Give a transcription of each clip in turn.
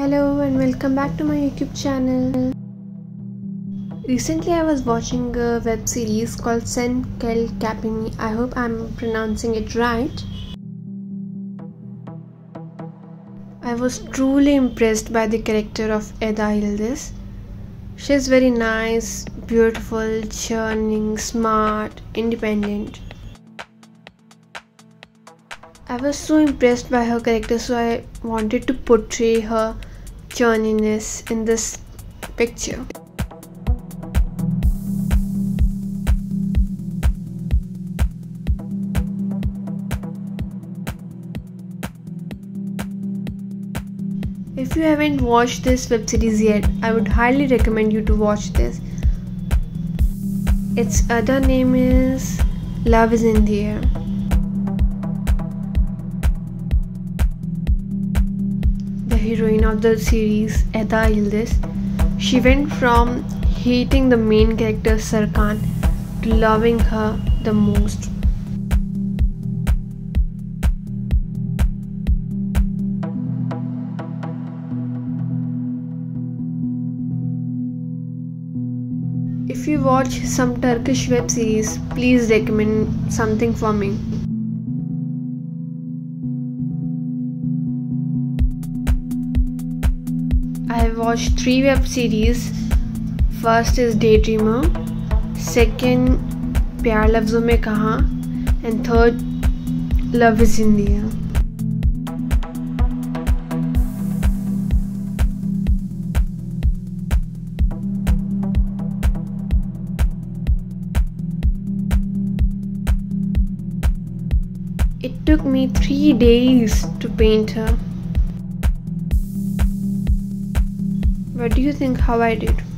Hello and welcome back to my YouTube channel. Recently, I was watching a web series called Sen Çal Kapımı. I hope I'm pronouncing it right. I was truly impressed by the character of Eda Yildiz. She is very nice, beautiful, charming, smart, independent. I was so impressed by her character, so I wanted to portray her churniness in this picture. If you haven't watched this web series yet, I would highly recommend you to watch this. Its other name is Love is in the Air. Of the series, Eda Yildiz, she went from hating the main character Serkan to loving her the most. If you watch some Turkish web series, please recommend something for me. I watched three web series. First is Daydreamer, second Pyar Lafzon Mein Kaha, and third Love is in the Air. It took me three days to paint her. What do you think how I did?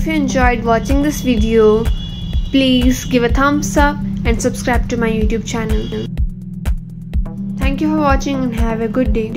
If you enjoyed watching this video, please give a thumbs up and subscribe to my YouTube channel. Thank you for watching and have a good day.